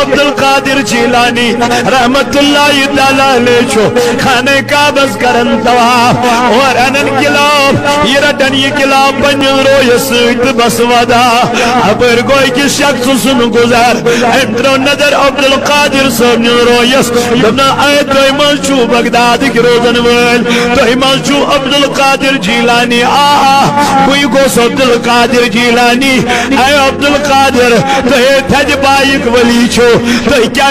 अब्दुल कादिर जीलानी, रहमतुल्लाह छो। खाने काबस करन तवाफ और अनन गिलाब ये रटन, ये गिलाब बन रोय सत बस वदा। अबर गोय कि शख्स सुन गुजार। अंदरो नज़र अब्दुल कादिर सब रोयस दमना आय तोय मलचू बगदाद की रोजन वल। तोय मलचू अब्दुल कादिर जीलानी आ कोई गोस अब्दुल कादिर जीलानी। आय अब्दुल कादिर तो तोय थज बाइक वली छो। तुम क्या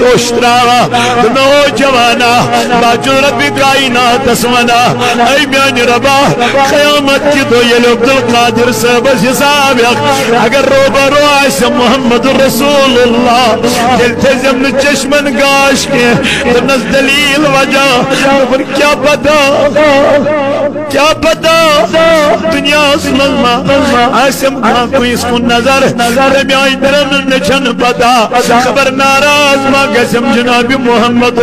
नो जवाना बाजू रबी कायनातस वना ऐ म्यान रबा कयामत की तो ये अब्दुल कादिर साहब हिसाब अगर रोबरो आस मोहम्मद रसूलुल्लाह दिल थे जमन चश्मन गाश के तनस दलील वजह पर क्या पता क्या पता दुनिया आसम कुछ कुन नज़र नज़र पता खबर नाराज़ मा गसम जनाब मोहम्मद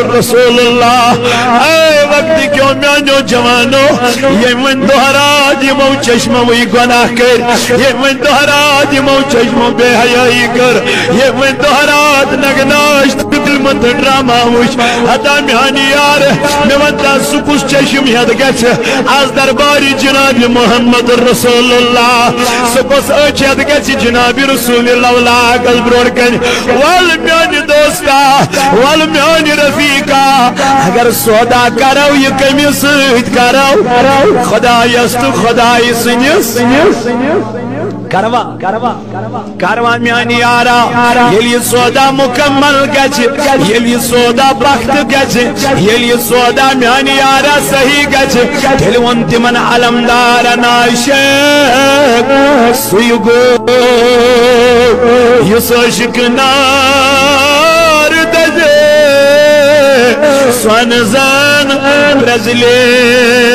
वक्त क्यों म्यानो जवानो ये वन दोहराज यमो चश्मा गुनाह कर ये मन दोहराज यमो चश्मा बेहयाई कर ये मन दोहराज नगनाश दिल मत ड्रामा वुच हता म्यानी यार मे वता सुकुस चश्म यद गछ आज दरबारी जनाब मोहम्मद रसूलुल्लाह सुकुस अचद गछ जनाब रसूलुल्लाह कल ब्रोड कन वल म्यानी दोस्ता वल म्यानी रफीका अगर सौदा करो ये कमिस करो खुदा यस्त खुदा सनिस करवा करवा करवा म्यानी यारा ये सौदा मुकम्मल गछ ये सौदा वक्त गछ ये सौदा म्यानी यारा सही गछ तेल वन तिमन अलमदार नाशक सुयुगो युस नार दजे सन जन ब्रजलेस